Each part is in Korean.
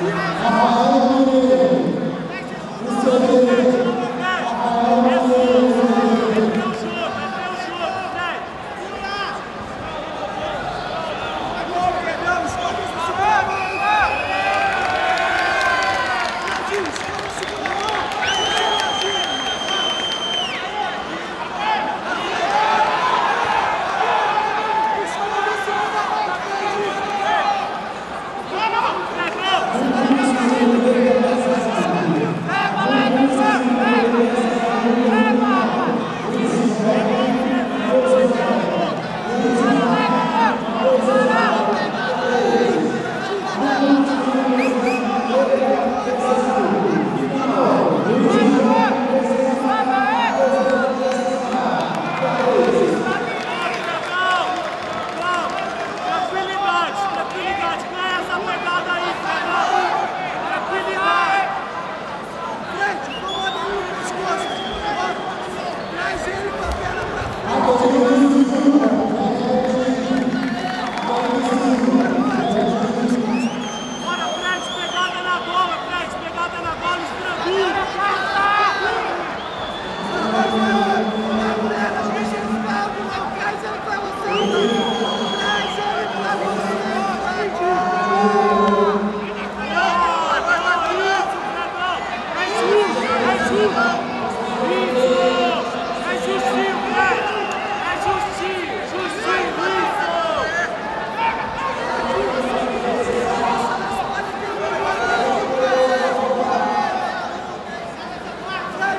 아,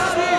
Bobby.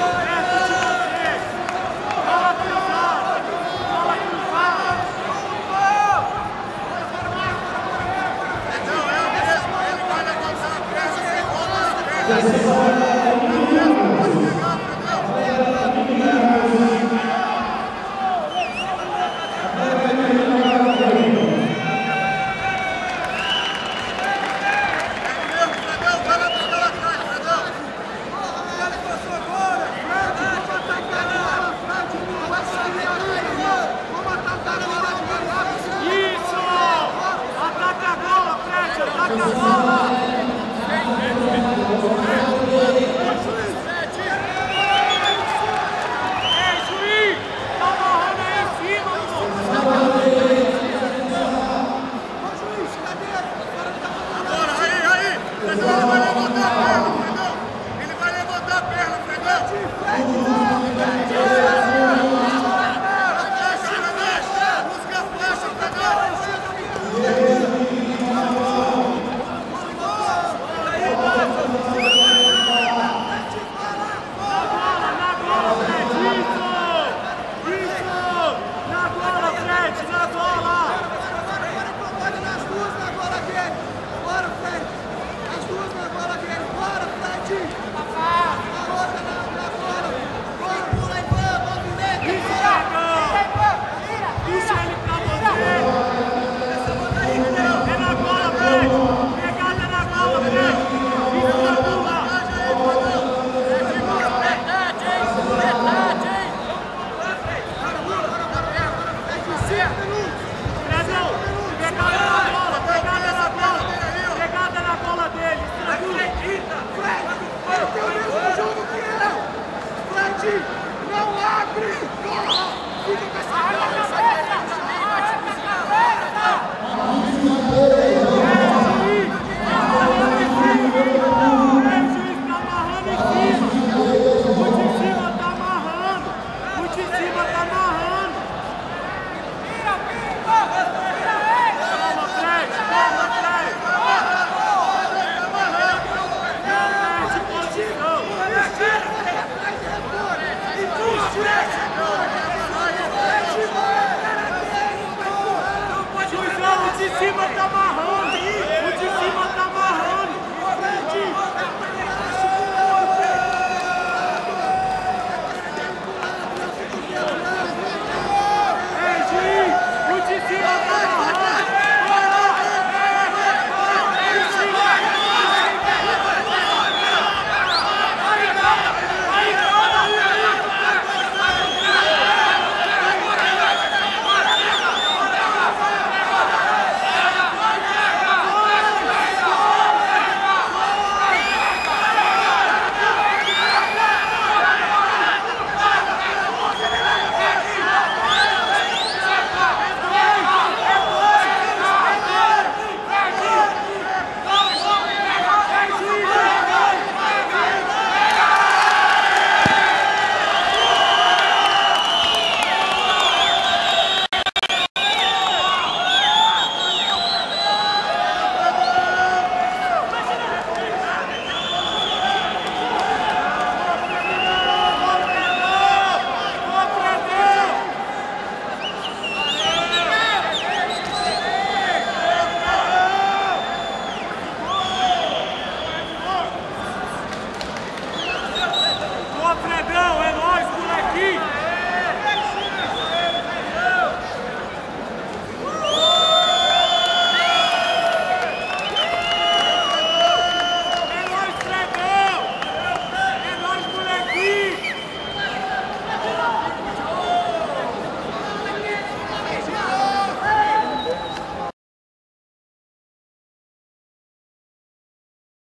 Obrigado.